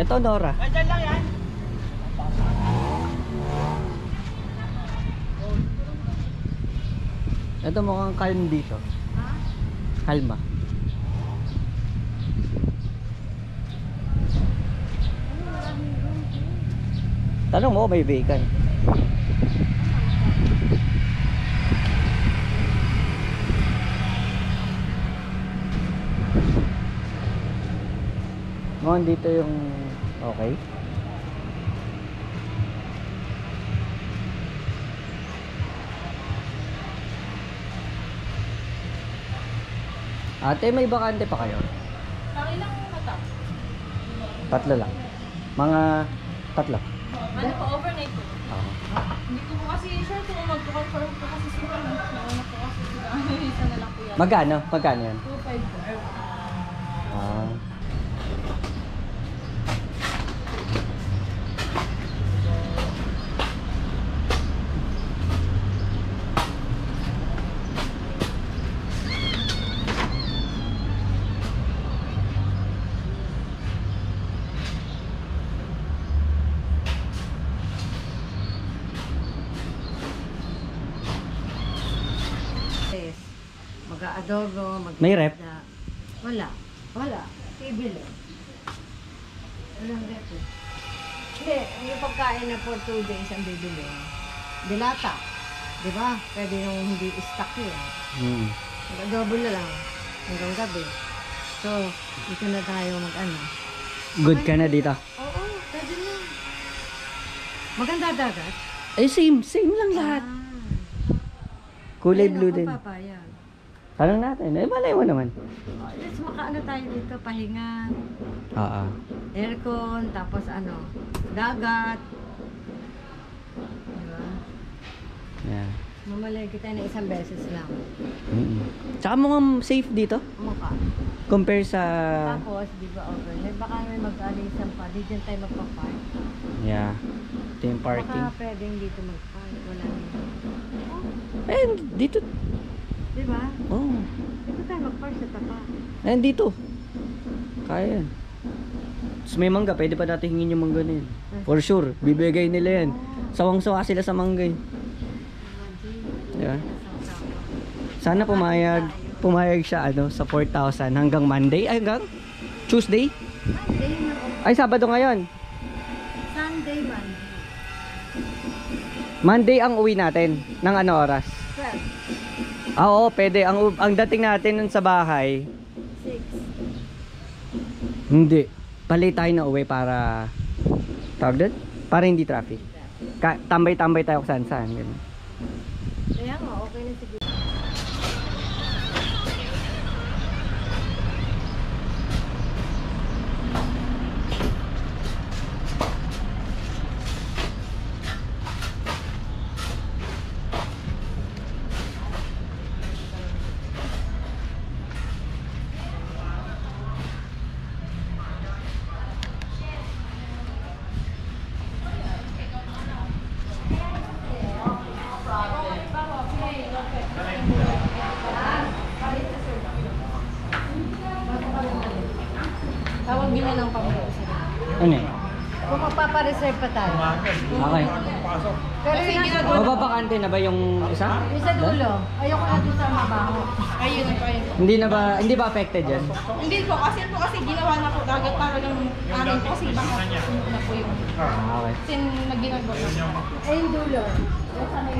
Ito, Nora. Nandyan lang yan. Ito mukhang calm dito. Kalma. Tanong mo, may vacant. Mukhang dito yung okay. Ate, may bakante pa kayo? Pakilang mata. Tatlo lang. Mga tatlo. Ano po, overnight po. Oo. Hindi ko po kasi sure kung mag-confirm po kasi sila. Nauna po kasi sila. Isa na lang po yan. Magkano? Magkano yan? 2.5 po. Ah. Yes. Mag-aadobo, mag May rep? Wala. Wala. Bibili. Walang rep eh. Hindi, yung pagkain na for two days ang bibili. Dilata. Di ba? Pwede yung hindi stock yun. Hmm. Mag-adobo na lang hanggang gabi. So, dito na tayo mag-ano. Good ka na dito. Oo, pwede na. Maganda dagat. Eh, same. Same lang lahat. Ah. Kulay Ayun, blue ako din. papayag. Tanong natin. Eh, malay mo naman. Let's makaano tayo dito, pahinga, Oo. aircon, tapos ano, dagat. Diba? Yeah. Mamalay kita na isang beses lang. Mm Tsaka mukhang safe dito. Mukha. Compare sa... Tapos, di ba overnight, baka may mag-alisan pa, di dyan tayo magpa-park. Yeah. Ito yung parking. Baka pwedeng dito mag-park, wala dito. Eh, dito. Di ba? Oh. Dito tayo mag-park sa tapa. Dito. Kaya yan. Tapos may mangga, pwede pa natin hingin yung mangga na yun. For sure, bibigay nila yan. Sawang-sawa sila sa mangga eh. Di ba? Sana pumayag, pumayag siya ano, sa 4,000 hanggang Monday, ay hanggang Tuesday? Sunday na Ay, Sabado ngayon. Sunday man. Monday ang uwi natin. Ng ano oras? 12, Ah, oo, pwede. Ang, ang dating natin nun sa bahay, 6. hindi. Palit tayo na uwi para, tawag doon? Para hindi traffic. Ka- tambay-tambay tayo kung saan-saan. Ganun. Ano eh? Kung magpapareserve pa tayo. Okay. Pero yung nasa Mababakante na ba yung isa? yung sa dulo, ayoko na doon sa mabaho. Ayun na po yun. Hindi na ba, hindi ba affected yan? Hindi po, kasi po kasi ginawa na po dagat para lang amin po kasi baka puno na po yung Ah, okay. kasi nagginagawa na po. Eh, yung dulo. Yung sa may